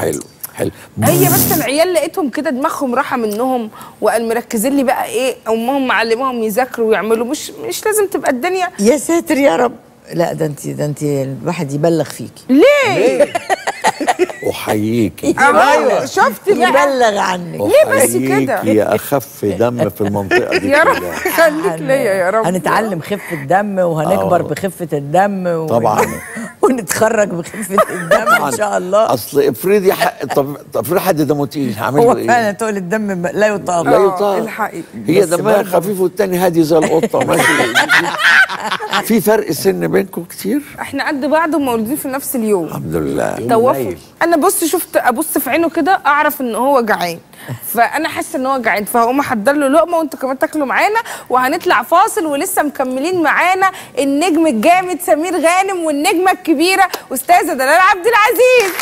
حلو حلو. هي بس العيال لقيتهم كده دماغهم راحة منهم وقال مركزين لي بقى إيه أمهم معلماهم يذاكروا ويعملوا. مش مش لازم تبقى الدنيا. يا ساتر يا رب. لا ده انت ده انت الواحد يبلغ فيكي. ليه؟ أحييكي. أيوه. شفت بقى. يبلغ عنك. ليه بس كده؟ يا أخف دم في المنطقة دي يا رب. خليك ليا يا رب. هنتعلم خفة دم وهنكبر آه. بخفة الدم و... طبعاً. ونتخرج بخفة الدم إن شاء الله. أصل افرضي حق طب افرضي حد دمه تقيل هعمل هو فعلا إيه؟ تقول الدم لا يطاق. لا يطاق. الحقيقي. هي دمها خفيف والتاني هادي زي القطة ماشي. في فرق سن بينكم كتير؟ إحنا قد بعض ومولودين في نفس اليوم. الحمد لله. توافق أنا بص شفت أبص في عينه كده أعرف إن هو جعان. فأنا حاسة إن هو جعان فهقوم أحضر له لقمة وأنتوا كمان تاكلوا معانا وهنطلع فاصل ولسه مكملين معانا النجم الجامد سمير غانم والنجمة الكبيرة أستاذة دلال عبد العزيز.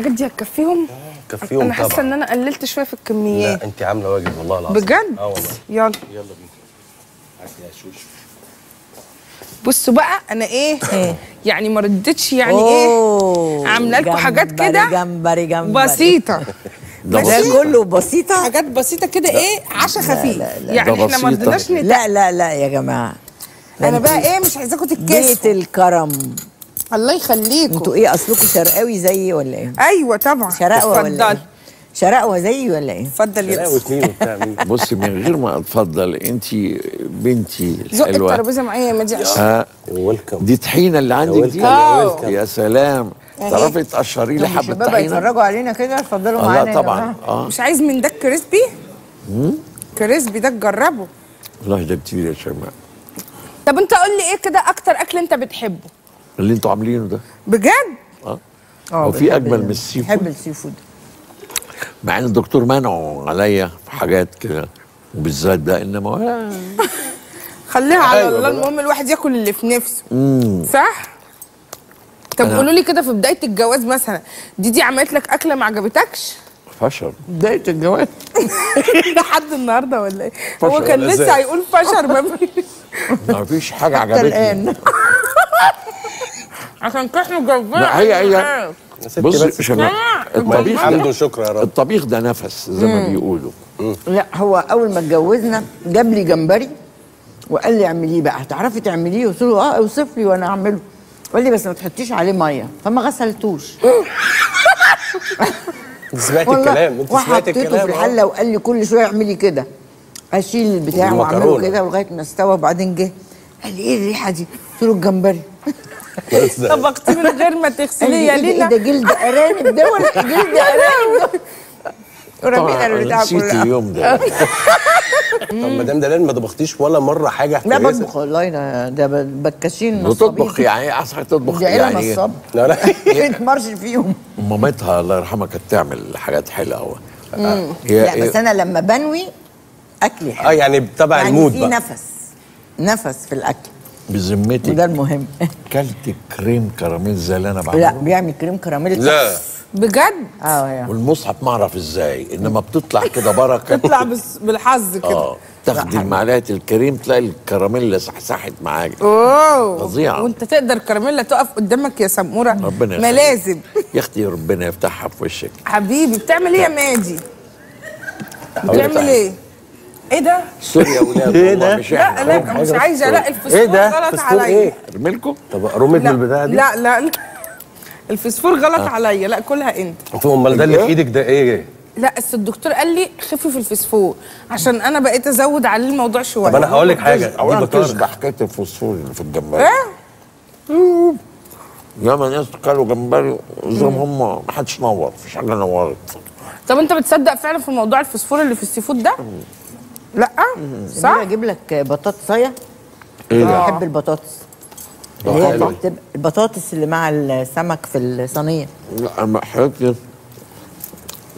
الحاجات دي هتكفيهم؟ كفيهم أنا حاسة إن أنا قللت شوية في الكميات. لا انت عاملة واجب والله العظيم. بجد؟ آه والله. يلا. يلا بينا. هات يا شوش بصوا بقى أنا إيه؟ يعني ما ردتش يعني إيه؟ عاملة لكم حاجات كده؟ جمبري جمبري. بسيطة. ده ده بسيط كله بسيطة. حاجات بسيطة كده إيه؟ عشا خفيف. لا، لا. يعني ده إحنا ما بسيطة. رضيناش. لا لا لا يا جماعة. ده أنا بقى إيه؟ مش عايزاكم بيت تتكسفوا الكرم. الله يخليكم. أنتوا إيه اصلكم شرقاوي زيي ولا إيه؟ أيوه طبعا. شرقوة ولا إيه؟ شرقوة زيي ولا إيه؟ اتفضل يا واتنين وبتاع مين؟ بصي من غير ما اتفضل انت بنتي زق الترابيزة معايا يا مادي عشان آه ويلكم دي طحينة اللي عندك دي. ويلكم. يا سلام. تعرفي تقشري لي حبة الشباب طحينة؟ هيتفرجوا علينا كده اتفضلوا آه، معانا لا يا طبعا. آه. مش عايز من ده كريسبي كريسبي ده تجربه. والله ده كتير يا شيماء طب انت قول لي إيه كده أكتر اكل انت بتحبه؟ اللي أنتوا عاملينه ده. بجد؟ آه. آه هو في بحب أجمل ال- من ال sea بحب food. ال seafood. مع إن الدكتور منعه عليا في حاجات كده وبالذات ده انما خليها على أيوة الله. المهم الواحد ياكل اللي في نفسه. مم. صح؟ طب قولوا لي كده في بداية الجواز مثلا دي دي عملت لك أكلة ما عجبتكش؟ فشل. بداية الجواز. لحد النهارده ولا إيه؟ هو كان لسه؟ هيقول فشر ما في- ما فيش حاجة عجبتني. عشان كحن جبار لا هي هي بص بس. شيماء الطبيخ الحمد ده وشكرا يا رب. الطبيخ ده نفس زي ما بيقولوا. لا هو أول ما اتجوزنا جاب لي جمبري وقال لي اعمليه بقى. هتعرفي تعمليه؟ قلت له آه اوصف لي وأنا أعمله. قال لي بس ما تحطيش عليه مية. فما غسلتوش. انت سمعت الكلام انت سمعت وحطيته الكلام في آه. الحله وقال لي كل شوية اعملي كده. أشيل البتاع وأعمله. كده لغاية ما استوى وبعدين جه. قال لي إيه الريحة دي؟ قلت له الجمبري. طبختي من غير ما قال تغسلي لي يا ده, إيه لينا. ده جلد أرانب ده ولا جلد أرانب؟ ورمينا البتاع نسيت كلها اليوم ده. طب مدام دلال ما طبختيش ولا مرة حاجة لا؟ بطبخ والله ده ده بكاشين بتطبخ يعني إيه؟ أصلا تطبخ يعني نصاب لا لا. يتمرش فيهم مامتها الله يرحمها كانت تعمل حاجات حلوة قوي لا بس أنا لما بنوي أكلي حلو. آه يعني تبع يعني المود في بقى. نفس نفس في الأكل. وده بذمتك المهم. كلت كريم كراميل زي اللي أنا لا بعمله؟ بيعمل كريم كراميل لا. بجد؟ آه يا. والمصحف ما أعرف إزاي إنما بتطلع كده بركة. تطلع بس بالحظ كده. آه تاخدي معلقه الكريم تلاقي الكراميل صحصحت معاك. أوه. فظيعة. وأنت تقدر كراميلا تقف قدامك يا سمورة. ربنا ما يخليك. لازم. يا أختي ربنا يفتحها في وشك. حبيبي بتعمل إيه يا مادي بتعمل. إيه؟ إيه ده؟ سوري يا ولاد والله ده؟ مش لا إحنا لا مش عايزة لا الفسفور إيه ده؟ غلط عليا. إيه؟ ارملكم طب رميت من لا البتاعه دي لا لا لا. الفسفور غلط عليا. لا كلها إنت. أمال ده اللي في إيدك ده إيه؟ لا بس الدكتور قال لي خفي في الفسفور عشان أنا بقيت أزود عليه الموضوع شوية. طب أنا هقول لك حاجة اولا تشبه حكايه الفوسفور اللي في الجمبري. إيه؟ ياما ناس كلوا جمبري زي ما هم ما حدش نور مفيش حاجة نورت. طب أنت بتصدق فعلا في موضوع الفسفور اللي في ال seafood ده؟ لا. صح. أجيب لك بطاطسايه إيه أنا؟ بحب البطاطس. اللي هي حلو. بتبقى البطاطس اللي مع السمك في الصينية. لا أنا حضرتك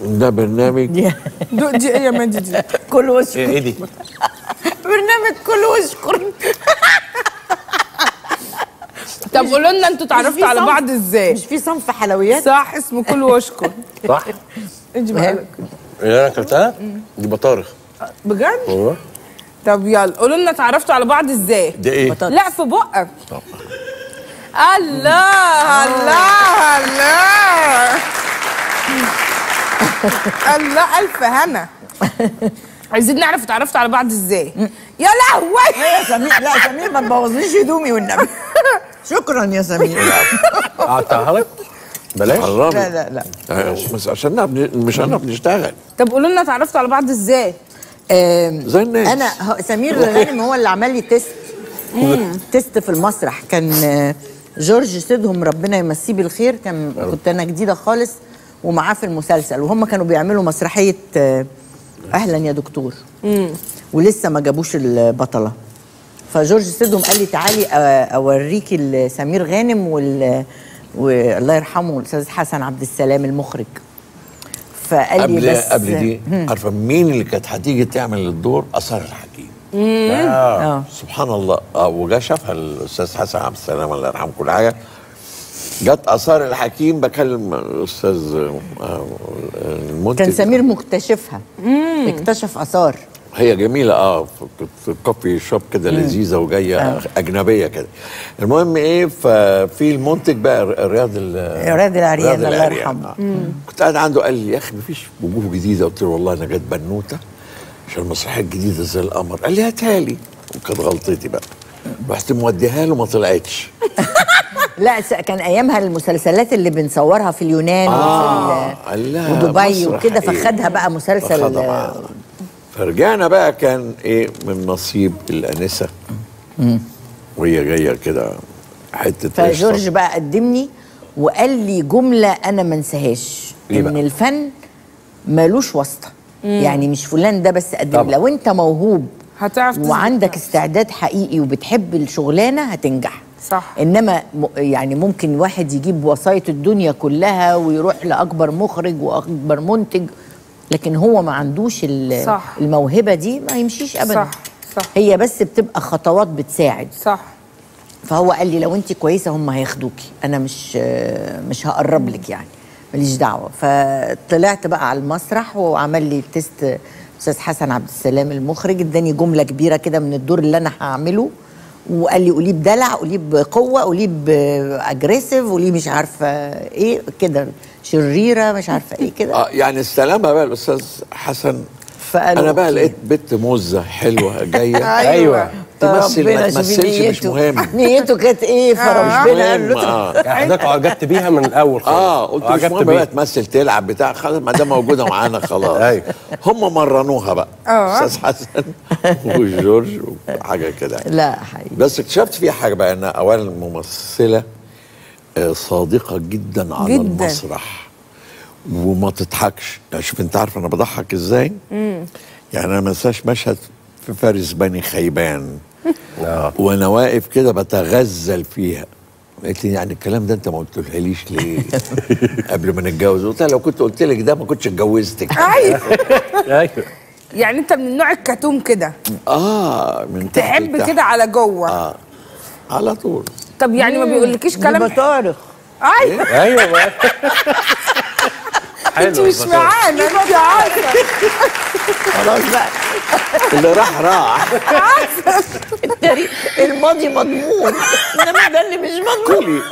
ده برنامج. دو- دي إيه يا مادي دي؟ كل وش إيه إيه دي؟ برنامج كل واشكر طب قولوا لنا أنتوا اتعرفتوا على بعض إزاي؟ مش في صنف حلويات؟ صح اسمه كل واشكر صح؟ أجي بقى اللي أنا أكلتها؟ دي بطارخ. بجد؟ أيوه طب يلا قولوا لنا اتعرفتوا على بعض إزاي؟ ده إيه؟ لا في بقك. الله الله الله. الله ألف هنا. عايزين نعرف اتعرفتوا على بعض إزاي. يا لهوي! يا سمير لا سمير ما تبوظليش هدومي والنبي. شكرا يا سمير. قعدتها لك؟ بلاش. لا لا لا. آه، بس عشان مش هنعرف نشتغل طب قولوا لنا اتعرفتوا على بعض إزاي؟ زي الناس. أنا سمير غانم هو اللي عمل لي test. test في المسرح. كان آه، جورج سيدهم ربنا يمسيه بالخير. كان كنت أنا جديدة خالص ومعاه في المسلسل. وهم كانوا بيعملوا مسرحية آه، أهلا يا دكتور. ولسه ما جابوش البطلة. فجورج سيدهم قال لي تعالي آه، أوريكي سمير غانم وال والله يرحمه الأستاذ حسن عبد السلام المخرج. فقال لي قبل بس قبل دي. عارفة مين اللي كانت هتيجي تعمل الدور؟ أثار الحكيم. آه. سبحان الله. آه وجا شافها الأستاذ حسن عبد السلام الله يرحمه كل حاجة. جت أثار الحكيم بكلم الأستاذ آه، المنتج كان سمير مكتشفها. اكتشف آثار. هي جميلة آه في- في كوفي شوب كده لذيذة وجاية آه. أجنبية كده المهم إيه ففي المنتج بقى رياض ال رياض العريان، رياض الله. يرحمه. آه. كنت قاعد عنده قال لي يا أخي مفيش وجوه جديدة قلت له والله أنا جت بنوتة عشان المسرحية الجديدة زي القمر قال لي هاتها لي وكانت غلطتي بقى رحت موديها له ما طلعتش لا كان أيامها المسلسلات اللي بنصورها في اليونان آه، وفي ودبي وكده إيه؟ فخدها بقى مسلسل. فرجعنا بقى كان إيه من نصيب الأنسة وهي جاية كده حتة فجورج. بقى قدمني وقال لي جملة أنا ما انساهاش إيه إن بقى؟ الفن مالوش واسطة يعني مش فلان ده بس قدم. لو أنت موهوب هتعرف وعندك. استعداد حقيقي وبتحب الشغلانة هتنجح صح. إنما يعني ممكن واحد يجيب وسايط الدنيا كلها ويروح لأكبر مخرج وأكبر منتج لكن هو ما عندوش صح. الموهبة دي ما يمشيش ابدا. صح، صح. هي بس بتبقى خطوات بتساعد. صح. فهو قال لي لو انت كويسة هم هياخدوكي. أنا مش مش هقرب لك يعني. ماليش دعوة. فطلعت بقى على المسرح وعمل لي تيست أستاذ حسن عبد السلام المخرج. اداني جملة كبيرة كده من الدور اللي أنا هعمله. وقال لي قوليه بدلع قوليه بقوة قوليه بأجريسيف قوليه مش عارفة إيه كده. شريرة مش عارفة إيه كده. آه يعني استلمها بقى الأستاذ حسن. فقالوا أنا بقى. لقيت بنت موزة حلوة جاية. أيوه. تمثل ما تمثلش مش. مهم. نيته كانت إيه؟ فربنا قال له آه. يعني حضرتك أعجبت بيها من الأول خالص. آه قلت مش مهم بيها. بقى تمثل تلعب بتاع خلاص ما دام موجودة معانا خلاص. أيوة. هم مرنوها بقى. آه. أستاذ حسن وجورج وحاجة كده. لا حقيقي. بس اكتشفت فيها حاجة بقى انها أولا ممثله آه، صادقة جدا على جداً. المسرح. وما تضحكش. يعني شوف انت عارف أنا بضحك إزاي؟ يعني أنا ما أنساش مشهد في فارس بني خيبان. آه. وأنا واقف كده بتغزل فيها. قالت لي يعني الكلام ده أنت ما قلتلهاليش ليه؟ قبل ما نتجوز. قلت لها لو كنت قلت لك ده ما كنتش اتجوزتك. أيوه. أيوه. يعني أنت من النوع الكتوم كده. آه من تحب. كده على جوه. آه. على طول. طب يعني ما بيقولكيش كلام بطارخ أيوه أيوه. بقى. انت مش معانا انت عارفه خلاص. بقى اللي راح راح. التاريخ الماضي مضمون. إنما ده اللي مش مضمون.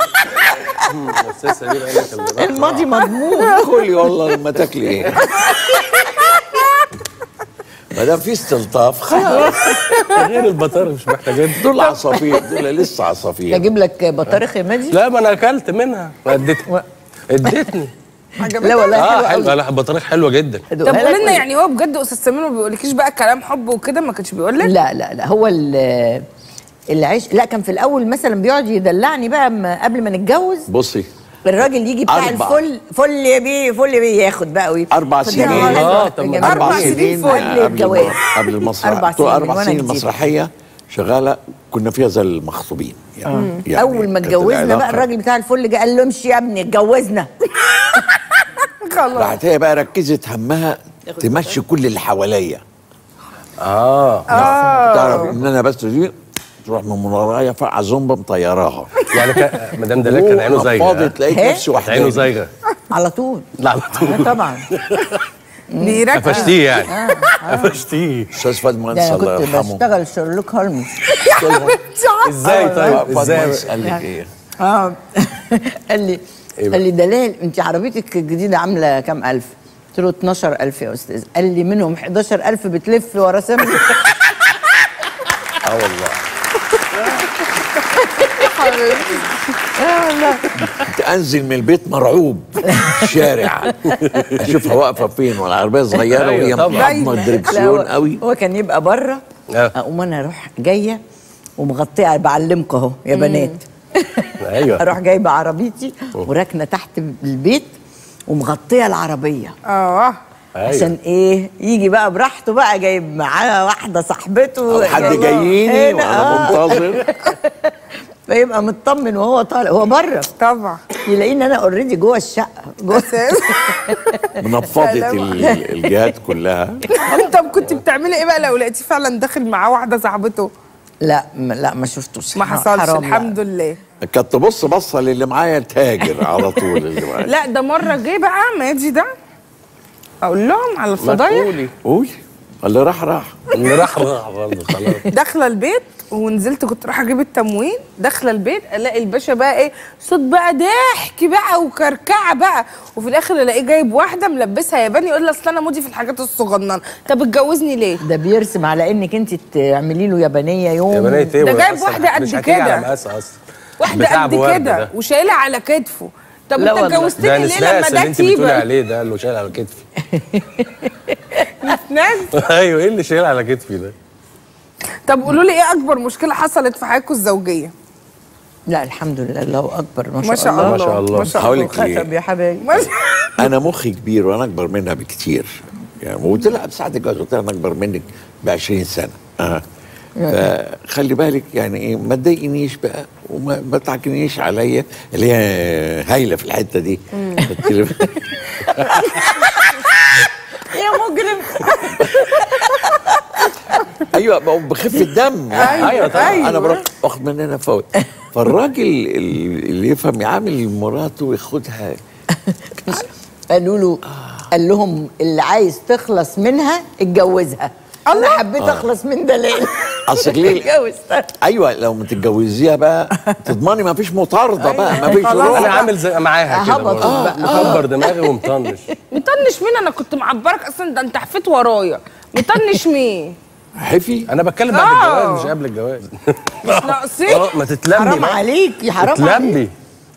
الماضي مضمون. كلي والله لما تاكلي. إيه ما دام في استلطاف خلاص. غير البطارخ مش محتاجين دول عصافير دول لسه عصافير. أجيب لك بطارخ يا ماجي لا ما أنا أكلت منها. اديتني. اديتني. لا والله آه حلو حلوة قوي. لا البطارخ حلوة جدا. طب قول لنا يعني هو بجد أستاذ سمير ما بيقولكيش بقى كلام حب وكده؟ ما كانش بيقول لك؟ لا لا لا هو ال- العيش لا كان في الأول مثلا بيقعد يدلعني بقى قبل ما نتجوز. بصي الراجل يجي بتاع. الفل فل يا بيه فل يا بيه ياخد بقى وي أربع فده سنين. عمل آه، طب جميل. أربع أربع سنين سنين فل الجواز. قبل المسرح أربع طول سنين سنين. المسرحية شغالة كنا فيها زي المخطوبين يعني, أول ما اتجوزنا بقى الراجل بتاع الفل جه قال له امشي يا ابني اتجوزنا. خلاص. راحت هي بقى ركزت همها تمشي كل اللي حواليا. آه. تعرف إن أنا بس دي تروح من ورايا فرقع زومبا مطيراها. يعني كان مدام دلال كان عينه زايغة. فاضت لقيت إيه؟ نفسي كانت عينه زايغة. على طول. لا على طول. آه، طبعا. بيركز قفشتيه يعني. قفشتيه. أستاذ فؤاد ده مهندس أنا الله كنت يرحمه. بشتغل شيرلوك هولمز. إزاي طيب؟ إزاي؟ مهندس قال لك إيه؟ آه. قال لي إيه؟ قال لي دلال أنت عربيتك الجديدة عاملة كام ألف؟ قلت له 12000 يا أستاذ. قال لي منهم 11000 بتلف ورا سامي آه والله. كنت انزل من البيت مرعوب الشارع اشوفها واقفة فين والعربية صغيرة أيوة وهي. محضنه الدركسيون قوي. هو كان يبقى بره آه. أقوم أنا أروح جاية ومغطية بعلمكم أهو يا بنات. أيوه. أروح جايبة عربيتي وراكنه تحت البيت ومغطية العربية. آه. أيوة. عشان إيه؟ يجي بقى براحته بقى جايب معاه واحدة صاحبته حد جاييني هنا، وأنا آه. منتظر. فيبقى مطمن وهو طالع. هو بره. طبعا. يلاقيني أنا اوريدي جوه الشقة. جوه. ال- الجهات كلها. طب كنت بتعملي إيه بقى لو لقيتي فعلا داخل معاه واحدة صاحبته؟ لا م- لا ما شفتوش. ما حصلش. حرام، لا. الحمد لله. كانت تبص بصه للي معايا تاجر على طول اللي معايا. لا ده مرة جه بقى ماجي ده. أقول لهم على الفضايح تقولي. قولي. اللي راح راح. اللي راح راح برضه خلاص. داخلة البيت ونزلت كنت رايحه أجيب التموين. داخلة البيت ألاقي الباشا بقى إيه صوت بقى ضحك بقى وكركعة بقى. وفي الآخر ألاقيه جايب واحدة ملبسها ياباني يقول لي أصل أنا مودي في الحاجات الصغننة. طب اتجوزني ليه؟ ده بيرسم على إنك أنت تعملي له يابانية يوم. يا بنات إيه؟ ده جايب واحدة قد مش كده. على مقاسها أصلا. واحدة قد كده ده. وشايلها على كتفه. طب لا انت والله. اتجوزتني ده ليه لما اللي ده انت بتقولي؟ عليه ده اللي شايل على كتفي ناس أيوه إيه اللي شايل على كتفي ده طب قولوا لي إيه أكبر مشكلة حصلت في حياتكم الزوجية؟ لا الحمد لله الله أكبر ما شاء, ما شاء الله ما شاء الله. ما شاء الله؟ ختم يا حبايبي أنا مخي كبير وأنا أكبر منها بكتير يعني وقلت لها بساعة الجواز قلت لها أنا أكبر منك ب 20 سنة آه فخلي بالك يعني إيه ما تضايقنيش بقى وما ما تعكنيش عليا اللي هي هايلة في الحتة دي. يا مجرم. أيوه بقوا بخفه دم أيوة طبعاً. أنا بروح واخد مننا فوت فالراجل اللي يفهم يعامل مراته وياخدها. قالوا له قال لهم اللي عايز تخلص منها اتجوزها. الله. أنا حبيت أخلص من دلال اصل ليه أيوه لو ما تتجوزيها بقى تضمني ما فيش مطاردة بقى ما فيش خلاص. روح. أنا عامل زي معاها كده هبط. برضه. بقى. مكبر دماغي ومطنش. مطنش مين؟ أنا كنت معبرك أصلا ده أنت حفيت ورايا. مطنش مين؟ حفي؟ أنا بتكلم بعد آه. الجواز مش قبل الجواز. مش ناقصين آه ما تتلمي حرام. عليك يا حرام عليك. تتلمي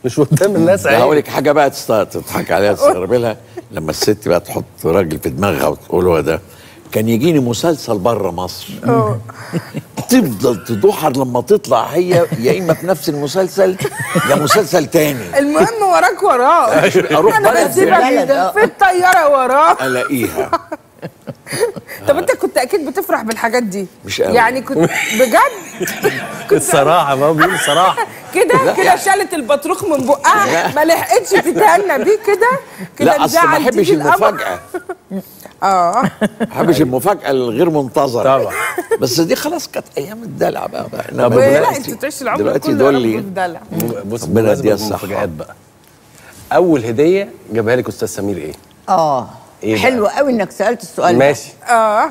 مش قدام الناس ده هقول عيب لك حاجة بقى تضحك عليها تستغربي لها. لما الست بقى تحط راجل في دماغها وتقول هو ده كان يجيني مسلسل بره مصر. تفضل تدحر لما تطلع هي يا إما في نفس المسلسل يا مسلسل تاني. المهم وراك وراه أروح أنا بسيبك. في الطيارة وراه ألاقيها. طب انت كنت أكيد بتفرح بالحاجات دي. مش قوي. يعني كنت بجد؟ الصراحة ما هو بيقول الصراحة. كده كده شالت البطروخ من بقها. ما لحقتش تتهنى بيه كده. كده لا أصل ما القمر. المفاجأة. آه. ما احبش المفاجأة الغير منتظرة. طبعا. بس دي خلاص كانت أيام الدلع بقى, بقى. لا دلوقتي- أنت تعيش العمر دلوقتي كله في دلع. بص ربنا يديها بقى. أول هدية جابها لك أستاذ سمير إيه؟ آه. إيه؟ حلو قوي إنك سألت السؤال ده. ماشي. آه.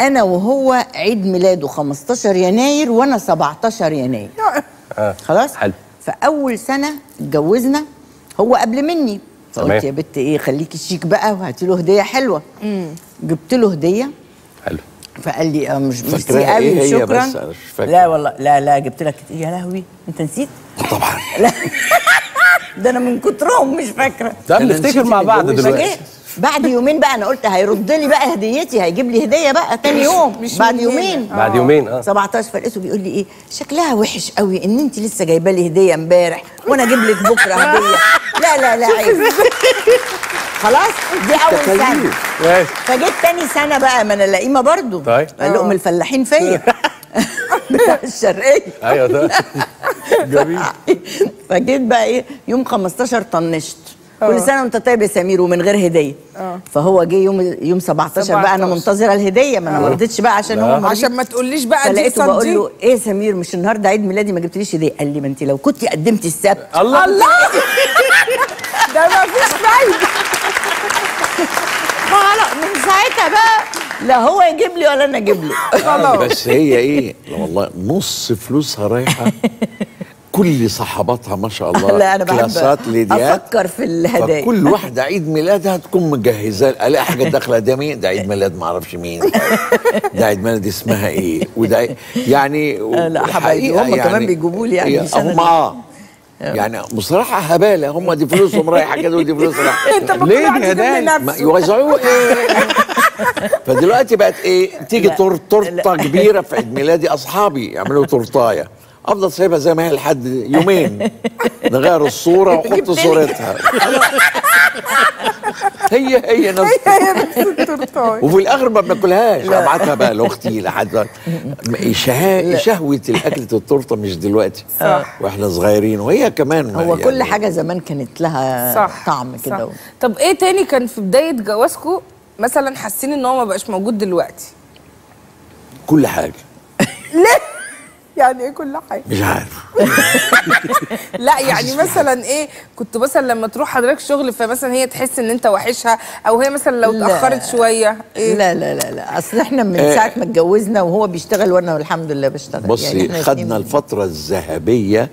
أنا وهو عيد ميلاده 15 يناير وأنا 17 يناير. آه. خلاص؟ حلو. فأول سنة اتجوزنا هو قبل مني. فقلت يا بت إيه خليكي شيك بقى وهاتي له هدية حلوة. جبت له هدية. حلو. فقال لي آه مش فاكراها قوي إيه شكرا. بس مش فاكر. لا والله لا لا جبت لك يا لهوي أنت نسيت؟ طبعا. ده أنا من كترهم مش فاكرة. طب نفتكر مع بعض. دلوقتي. بعد يومين بقى أنا قلت هيرد لي بقى هديتي هيجيب لي هدية بقى تاني يوم. مش بعد يومين. هنا. بعد يومين آه. 17 فلقيته بيقول لي إيه؟ شكلها وحش قوي إن انت لسه جايبة لي هدية امبارح وأنا أجيب لك بكرة هدية. لا لا لا عيب. خلاص دي أول سنة. فجيت تاني سنة بقى ما أنا لئيمة برضو. طيب. قال لهم الفلاحين فيا. بتاع الشرقية. أيوه ده جميل. فجيت بقى إيه؟ يوم 15 طنشت. كل سنة وانت طيب يا سمير ومن غير هدية. فهو جه يوم يوم 17 بقى أنا 17. منتظرة الهدية ما أنا ما رضيتش بقى عشان هو مريض. عشان ما تقوليش بقى دي فلقيته بقول له إيه يا سمير مش النهارده عيد ميلادي ما جبتليش هدية. قال لي ما أنت لو كنت قدمتي السبت. الله. الله! ده ما فيش فايدة. خلاص من ساعتها بقى. لا هو يجيب لي ولا أنا أجيب له. خلاص بس هي إيه؟ لا والله نص فلوسها رايحة. كل صحباتها ما شاء الله لا أنا كلاسات ليديات. أفكر في الهدايا. فكل واحدة عيد ميلادها تكون مجهزة ألاقي حاجة داخلة ده مين ده عيد ميلاد ما أعرفش مين. ده عيد ميلاد اسمها إيه؟ وده يعني لا، حبايبي، هم كمان بيجيبوا لي يعني هم آه. يعني بصراحة هبالة هم دي فلوسهم رايحة كده ودي فلوس رايحة. أنت ليه كل دي هدايا؟ يوزعوه. إيه فدلوقتي بقت إيه؟ تيجي تور تورتة كبيرة في عيد ميلادي أصحابي يعملوا تورتاية. أفضل سايبها زي ما هي لحد يومين. نغير الصورة واحط صورتها. هي هي نفس هي نفس التورتايه وفي الآخر ما بناكلهاش. أبعتها بقى لأختي لحد. شهوة الاكله التورتة مش دلوقتي. صح. وإحنا صغيرين. وهي كمان هو يعني كل حاجة زمان كانت لها صح. طعم صح. كده. طب إيه تاني كان في بداية جوازكم مثلا حاسين إن هو ما بقاش موجود دلوقتي؟ كل حاجة. يعني إيه كل حاجة؟ مش عارف. لا يعني مثلا إيه كنت مثلا لما تروح حضرتك شغل فمثلا هي تحس إن أنت وحشها أو هي مثلا لو. اتأخرت شوية إيه؟ لا لا لا لا. أصل إحنا من آه. ساعة ما اتجوزنا وهو بيشتغل وأنا الحمد لله بشتغل. بصي إحنا خدنا الفترة الذهبية.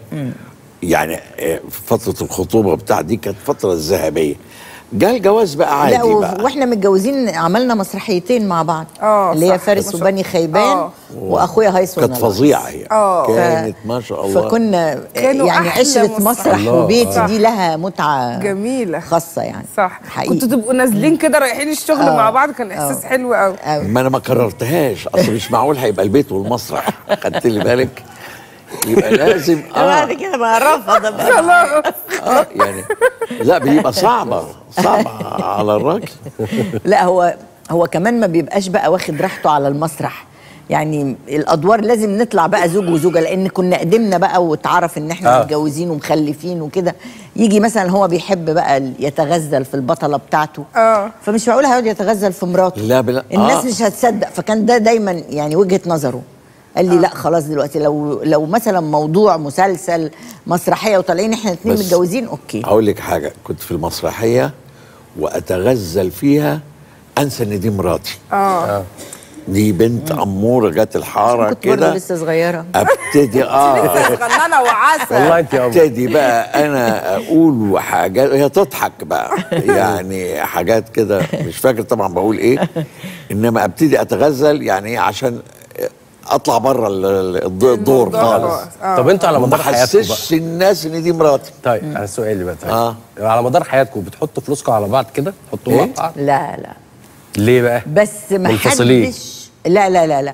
يعني آه، فترة الخطوبة بتاع دي كانت فترة الذهبية. جاء الجواز بقى لا عادي و- بقى وإحنا متجوزين عملنا مسرحيتين مع بعض آه، اللي هي. فارس وبني خيبان آه. وأخويا هيثم كانت. فظيعة هي آه. كانت ما شاء الله فكنا يعني عشرة مسرح. وبيت صح. دي لها متعة جميلة خاصة يعني صح حقيقي كنتوا تبقوا نازلين كده رايحين الشغل آه. مع بعض كان إحساس آه. حلو قوي. ما أنا ما كررتهاش أصل مش معقول هيبقى البيت والمسرح خدت لي بالك يبقى لازم بعد آه, كده بقى رفض بقى. خلاص آه. يعني لا بيبقى صعبة صعبة على الراجل. لا هو هو كمان ما بيبقاش بقى واخد راحته على المسرح. يعني الأدوار لازم نطلع بقى زوج وزوجة لأن كنا قدمنا بقى واتعرف إن إحنا آه. متجوزين ومخلفين وكده. يجي مثلا هو بيحب بقى يتغزل في البطلة بتاعته. آه. فمش معقول هيقعد يتغزل في مراته. لا بلا الناس آه. مش هتصدق. فكان ده دايما يعني وجهة نظره. قال لي لا خلاص دلوقتي لو لو مثلا موضوع مسلسل مسرحية وطالعين إحنا الاثنين متجوزين أوكي. أقول لك حاجة. كنت في المسرحية وأتغزل فيها انسى ان دي مراتي. آه. دي بنت اموره جت الحارة كنت برضه كده. لسه صغيرة. أبتدي آه. غنانه وعسل. والله أنت. أبتدي بقى أنا أقول حاجات هي تضحك بقى. يعني حاجات كده مش فاكر طبعا بقول إيه. إنما أبتدي أتغزل يعني إيه عشان أطلع بره ال- ال- الدور خالص خلاص. آه. طب أنتوا على مدار حياتكم حسسش الناس إن دي مراتي طيب أنا سؤالي بقى طيب. آه. على مدار حياتكم بتحطوا فلوسكم على بعض كده تحطوا مع إيه؟ بعض لا لا ليه بقى بس ما منفصلين. حدش لا لا لا لا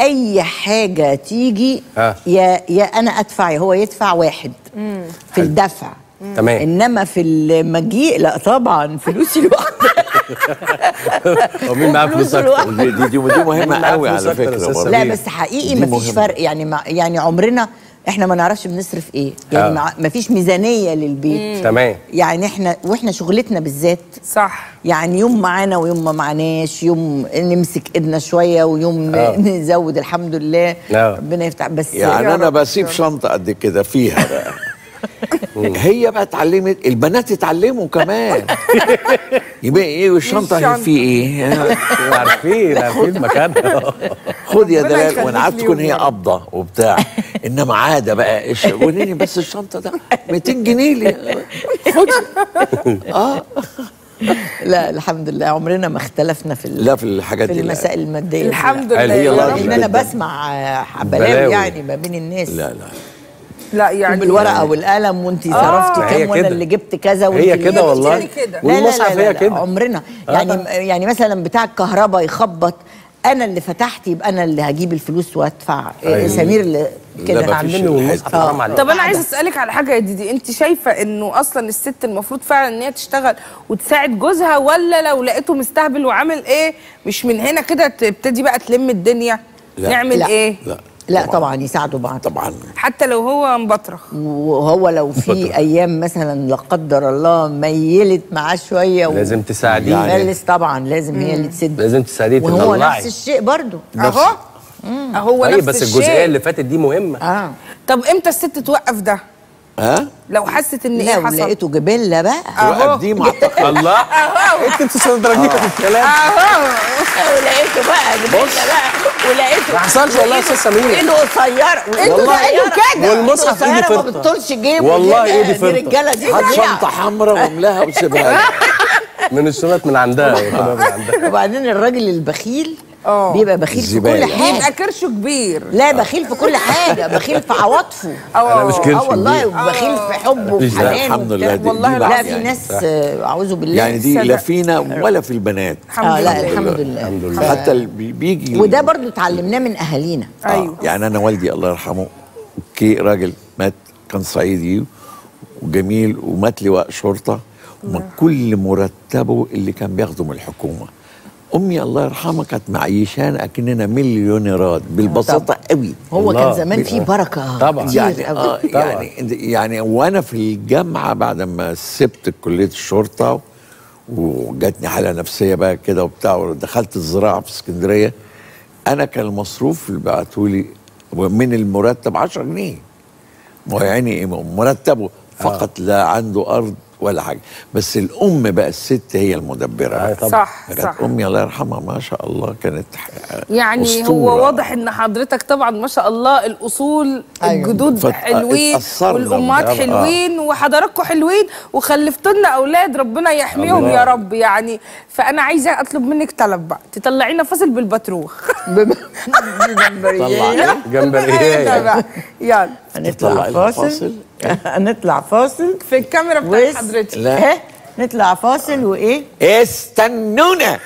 أي حاجة تيجي آه. يا يا أنا أدفع يا هو يدفع واحد في الدفع تمام إنما في المجيء لا طبعا فلوسي لوحدي هو مين معاه فلوس أكتر دي دي, دي, مهمة قوي على فكرة. لا. بس حقيقي دي ما فيش مهمة. فرق يعني مع يعني عمرنا إحنا ما نعرفش بنصرف إيه يعني آه. ما فيش ميزانية للبيت تمام يعني إحنا وإحنا شغلتنا بالذات صح يعني يوم معانا ويوم ما معناش يوم نمسك إيدنا شوية ويوم آه. نزود الحمد لله آه. ربنا يفتح بس يعني أنا. بسيب شنطة قد كده فيها بقى هي بقى اتعلمت البنات اتعلموا كمان يبقى إيه والشنطة الشنطة. في إيه عارفين عارفين مكانها خد يا دلال وأنا عارف تكون هي. قبضة وبتاع إنما عادة بقى إيش وريني بس الشنطة ده 200 جنيه لي خد آه لا الحمد لله عمرنا ما اختلفنا في لا في الحاجات في دي لا. المسائل المادية دي، الحمد. لله هي. لأن أنا. بسمع بلاوي. بلاوي يعني ما بين الناس لا لا لا يعني بالورقه والقلم وانت صرفتي هي كام وأنا كده. اللي جبت كذا هي كده والله. والمصحف هي كده. عمرنا. يعني يعني مثلا بتاع الكهرباء يخبط أنا اللي فتحت يبقى أنا اللي هجيب الفلوس وأدفع. أيوة. أيوة. سمير كده. علمني والمصحف. حرام عليك. طب أنا عايز أسألك على حاجة يا ديدي. أنت شايفة إنه أصلا الست المفروض فعلا إن هي تشتغل وتساعد جوزها ولا لو لقيته مستهبل وعامل إيه مش من هنا كده تبتدي بقى تلم الدنيا؟ لا. نعمل لا. إيه؟ لا. لا طبعا. يساعدوا بعض. طبعا. حتى لو هو مبطرخ. وهو لو في أيام مثلا لا قدر الله ميلت معاه شوية و... لازم تساعديه. يعني- طبعا لازم هي اللي تسد. لازم تساعديه وهو تطلعي. نفس الشيء برضو أهو. أهو طيب نفس بس الشيء. الجزئيه اللي فاتت دي مهمة. آه. طب إمتى الست توقف ده؟ ها؟ لو حست إن إيه لو حصل؟ لقيته جبله بقى. وقف دي معتقد الله. أنت بتستضربيه في الكلام. أهو. ولقيته بقى جبله بقى. ولقيته ما حصلش والله يا أستاذ سمير. ايده قصيرة. أنتوا والله. لقيتوا كده. والمصحف ايدي ما فرطة؟ بتطولش جيبه. والله دي- إيدي دي فرطة. رجالة دي فظيعة. شنطة حمراء وأملاها وسيبها. من الشنط من عندها. وبعدين الراجل البخيل آه. بيبقى بخيل في. كل حاجة يبقى كرشه كبير لا بخيل في كل حاجة بخيل في عواطفه أنا مش آه كرش والله كبير. وبخيل في حبه وفي داعي. حنانه الحمد. لله دي- والله لا العافية في يعني. ناس آه، أعوذ بالله يعني دي. لا فينا ولا في البنات الحمد آه لا. الحمد لله الحمد لله حتى بيجي وده برضو اتعلمناه من أهالينا أيوه يعني أنا والدي الله يرحمه كي راجل مات كان صعيدي وجميل ومات لواء شرطة ومن كل مرتبه اللي كان بياخده من الحكومة أمي الله يرحمها كانت معيشانا أكننا مليونيرات بالبساطة قوي هو الله. كان زمان في بركة طبعا. يعني قوي. آه يعني يعني وأنا في الجامعة بعد ما سبت كلية الشرطة وجاتني حالة نفسية بقى كده وبتاع ودخلت الزراعة في اسكندرية أنا كان المصروف اللي بعته لي من المرتب 10 جنيه ما يعني مرتبه فقط لا عنده أرض ولا حاجة بس الأم بقى الست هي المدبرة آه، طبعا. صح كانت صح امي الله يرحمها ما شاء الله كانت يعني أسطورة. هو واضح إن حضرتك طبعا ما شاء الله الأصول أيوة. الجدود فت- حلوين والأمهات. حلوين وحضراتكم حلوين وخلفتوا لنا أولاد ربنا يحميهم الله. يا رب يعني فأنا عايزة أطلب منك طلب بقى. تطلعينا فاصل بالبطروخ جمبريه بقى. يلا. هنطلع فاصل؟ هنطلع فاصل. في الكاميرا بتاعت حضرتك. لا. نطلع فاصل وإيه؟ استنونا.